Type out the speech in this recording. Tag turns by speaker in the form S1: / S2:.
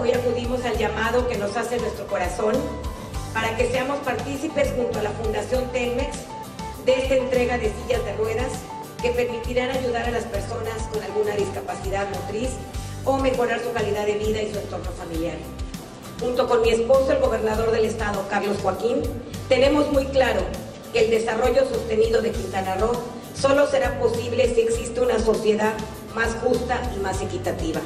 S1: hoy acudimos al llamado que nos hace nuestro corazón para que seamos partícipes junto a la Fundación Tenmex de esta entrega de sillas de ruedas que permitirán ayudar a las personas con alguna discapacidad motriz o mejorar su calidad de vida y su entorno familiar. Junto con mi esposo, el gobernador del estado, Carlos Joaquín, tenemos muy claro que el desarrollo sostenido de Quintana Roo solo será posible si existe una sociedad más justa y más equitativa.